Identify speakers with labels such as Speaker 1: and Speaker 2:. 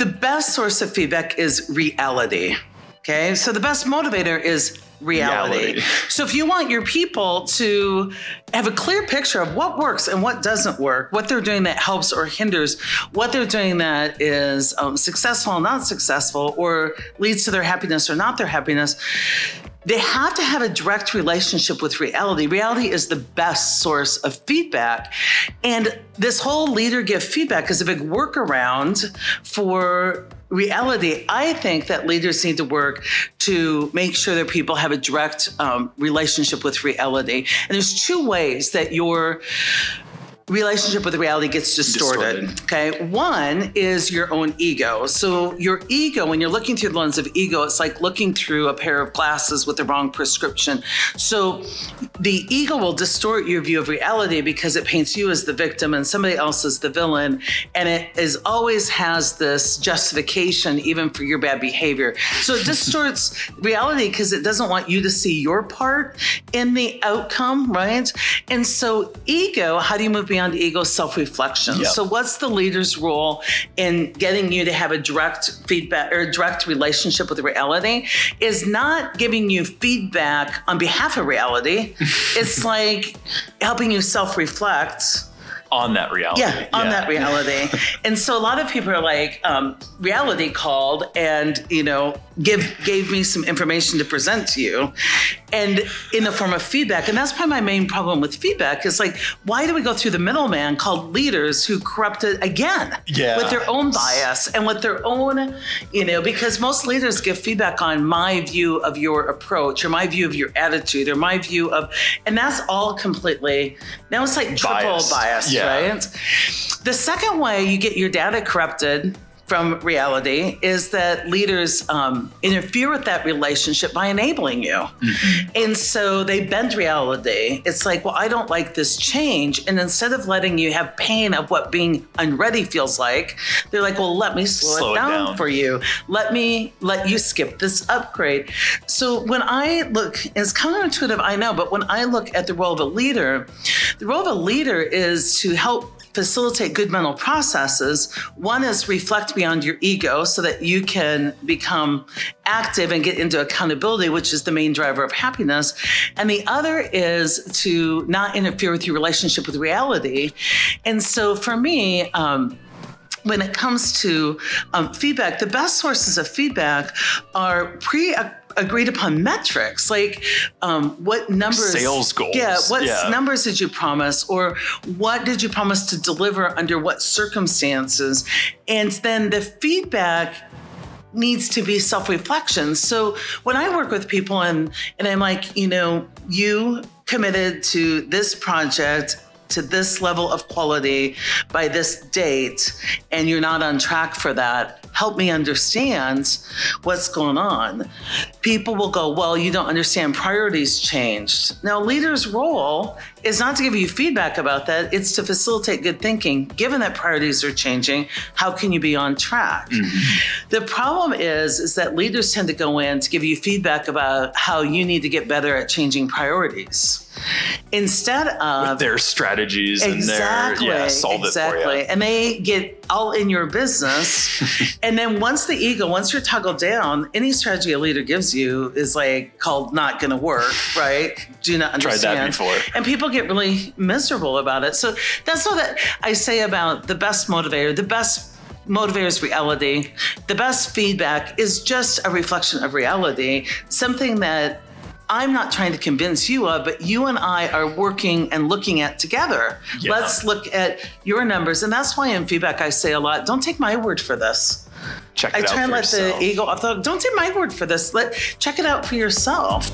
Speaker 1: the best source of feedback is reality. Okay. So the best motivator is reality. reality. So if you want your people to have a clear picture of what works and what doesn't work, what they're doing that helps or hinders, what they're doing that is um, successful or not successful, or leads to their happiness or not their happiness, they have to have a direct relationship with reality. Reality is the best source of feedback. And this whole leader give feedback is a big workaround for reality. I think that leaders need to work to make sure that people have a direct um, relationship with reality. And there's two ways that your relationship with reality gets distorted, distorted, Okay. One is your own ego. So, your ego, when you're looking through the lens of ego, it's like looking through a pair of glasses with the wrong prescription. So, the ego will distort your view of reality because it paints you as the victim and somebody else as the villain. And it is always has this justification, even for your bad behavior. So, it distorts reality because it doesn't want you to see your part in the outcome, right? And so, ego, how do you move beyond? Beyond ego self reflection. Yep. So, what's the leader's role in getting you to have a direct feedback or direct relationship with reality? Is not giving you feedback on behalf of reality. it's like helping you self reflect
Speaker 2: on that reality.
Speaker 1: Yeah, on yeah. that reality. and so a lot of people are like, um, reality called and, you know, give gave me some information to present to you and in the form of feedback. And that's probably my main problem with feedback is like, why do we go through the middleman called leaders who corrupt it again
Speaker 2: yeah.
Speaker 1: with their own bias and with their own, you know, because most leaders give feedback on my view of your approach or my view of your attitude or my view of, and that's all completely, now it's like triple bias, bias yeah. right? The second way you get your data corrupted from reality is that leaders um, interfere with that relationship by enabling you. Mm-hmm. And so they bend reality. It's like, well, I don't like this change. And instead of letting you have pain of what being unready feels like, they're like, well, let me slow, slow it, down it, down for you. Let me let you skip this upgrade. So when I look, it's counterintuitive, I know, but when I look at the role of a leader, the role of a leader is to help facilitate good mental processes. One is reflect beyond your ego so that you can become active and get into accountability, which is the main driver of happiness. And the other is to not interfere with your relationship with reality. And so for me, um, when it comes to um, feedback, the best sources of feedback are pre agreed upon metrics like um, what numbers
Speaker 2: sales goals
Speaker 1: yeah what yeah. numbers did you promise or what did you promise to deliver under what circumstances and then the feedback needs to be self-reflection so when i work with people and and i'm like you know you committed to this project to this level of quality by this date and you're not on track for that help me understand what's going on. People will go, Well, you don't understand, priorities changed. Now, leader's role is not to give you feedback about that, it's to facilitate good thinking. Given that priorities are changing, how can you be on track? Mm-hmm. The problem is, is that leaders tend to go in to give you feedback about how you need to get better at changing priorities instead of
Speaker 2: With their strategies exactly, and their yeah, solve exactly. it for you.
Speaker 1: And they get all in your business. and then once the ego, once you're toggled down, any strategy a leader gives you is like called not going to work, right? Do not understand.
Speaker 2: Tried that before.
Speaker 1: And people get really miserable about it. So that's all that I say about the best motivator, the best motivators reality. The best feedback is just a reflection of reality, something that I'm not trying to convince you of, but you and I are working and looking at together. Yeah. Let's look at your numbers. And that's why in feedback I say a lot don't take my word for this.
Speaker 2: Check it I
Speaker 1: try
Speaker 2: and let
Speaker 1: yourself. the ego, off. don't take my word for this. Let check it out for yourself.